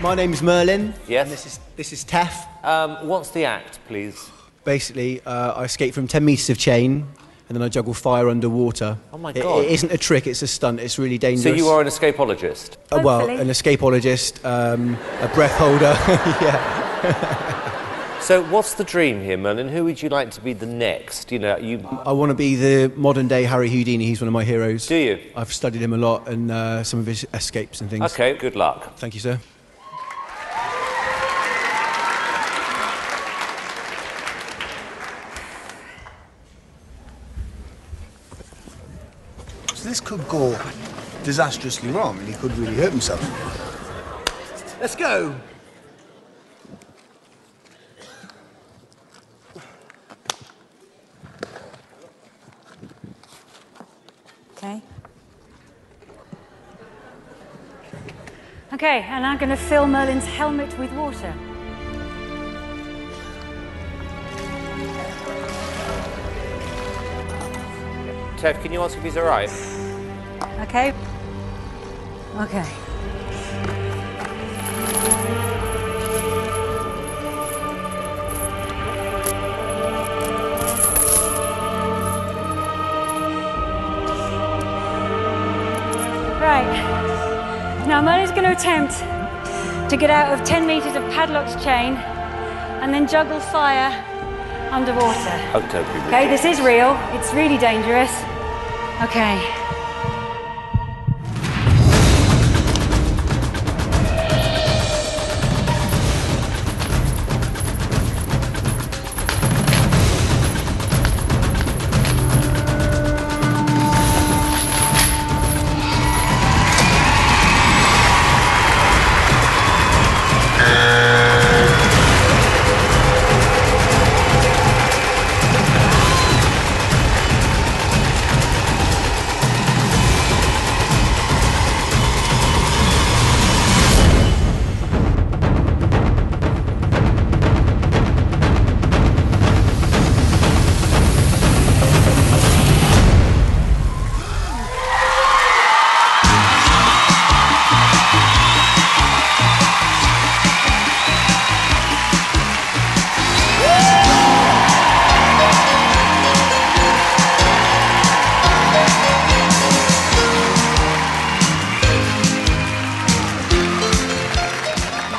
my name's Merlin. Yes. And this is this is Taff. Um, what's the act, please? Basically, uh, I escape from 10 metres of chain, and then I juggle fire underwater. Oh my It- God. it isn't a trick; it's a stunt. It's really dangerous. So you are an escapologist. Uh, well, Hopefully. an escapologist, um, a breath holder. yeah. So what's the dream here, Merlin? Who would you like to be the next? You know, you I want to be the modern day Harry Houdini. He's one of my heroes. do you? I've studied him a lot and uh, some of his escapes and things. Okay, good luck. Thank you, sir. This could go disastrously wrong, and he could really hurt himself. Let's go. Okay. Okay, and I'm going to fill Merlin's helmet with water. Ted, can you ask if he's all right? Okay. Okay. Right. Now Merlin's going to attempt to get out of 10 meters of padlocked chain and then juggle fire underwater. Okay, this is real. It's really dangerous. Okay.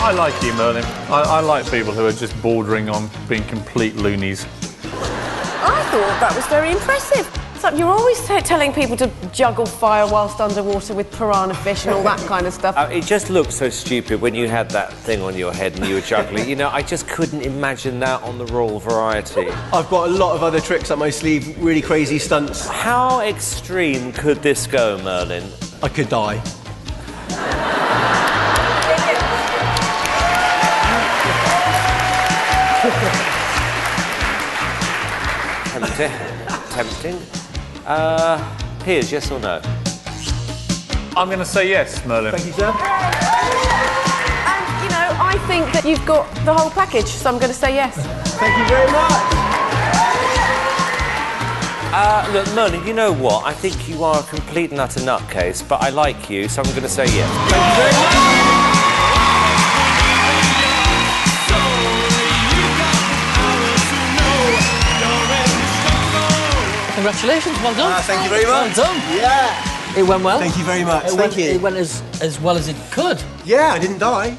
I like you, Merlin. I, I like people who are just bordering on being complete loonies. I thought that was very impressive. It's like you're always telling people to juggle fire whilst underwater with piranha fish and all that kind of stuff. Uh, it just looked so stupid when you had that thing on your head and you were juggling. you know, I just couldn't imagine that on the Royal Variety. I've got a lot of other tricks up my sleeve, really crazy stunts. How extreme could this go, Merlin? I could die. Tempting. Tempting. Uh, Piers, yes or no? I'm going to say yes, Merlin. Thank you, sir. And, you know, I think that you've got the whole package, so I'm going to say yes. Thank you very much. Uh, look, Merlin, you know what? I think you are a complete nut and utter nutcase, but I like you, so I'm going to say yes. Congratulations, well done. Ah, thank you very much. Well done. Yeah. It went well. Thank you very much. It Thank went, you. It went as, as well as it could. Yeah, I didn't die.